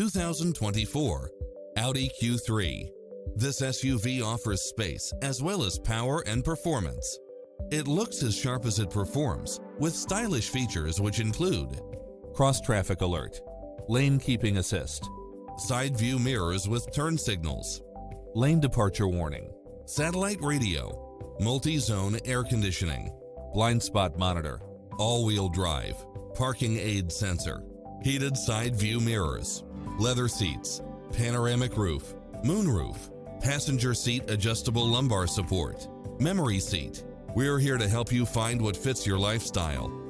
2024 Audi Q3. This SUV offers space as well as power and performance. It looks as sharp as it performs with stylish features which include cross traffic alert, lane keeping assist, side view mirrors with turn signals, lane departure warning, satellite radio, multi-zone air conditioning, blind spot monitor, all-wheel drive, parking aid sensor, heated side view mirrors, leather seats, panoramic roof, moonroof, passenger seat adjustable lumbar support, memory seat. We're here to help you find what fits your lifestyle